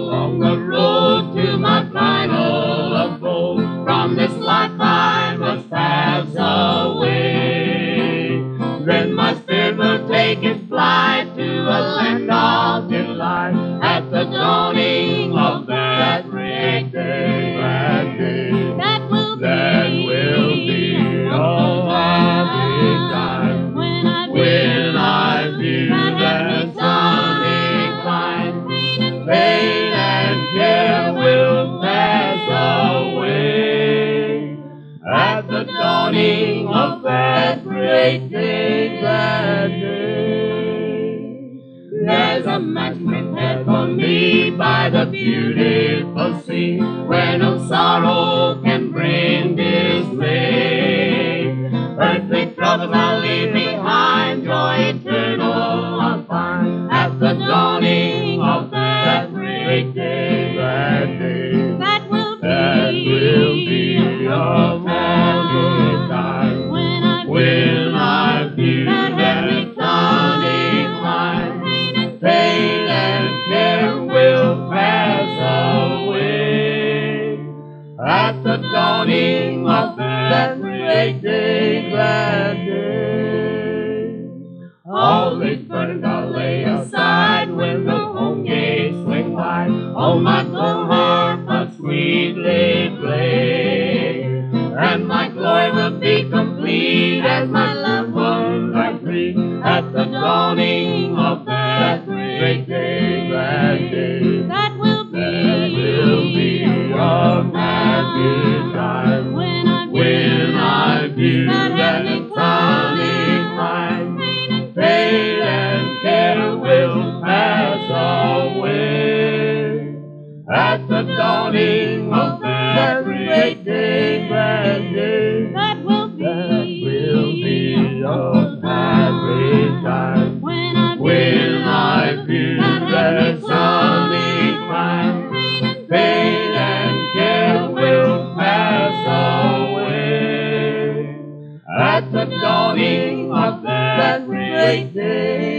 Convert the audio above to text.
along the road to my final abode. From this life I must pass away. Then my spirit will take its flight to a land dawning of that great day. That day. There's a match prepared for me by the beautiful sea, where no sorrow at the dawning of that great day, glad day. All this burden I'll lay aside when the home gates swing wide. Oh, my gold harp will sweetly play, and my glory will be complete as my loved ones are free at the dawning of When I when I view that sunny clime. Pain and care will pass away at the dawning of that great day, glad day. That will be. That will be a happy time When I when I view that sunny clime. Pain and at the dawning of that great day.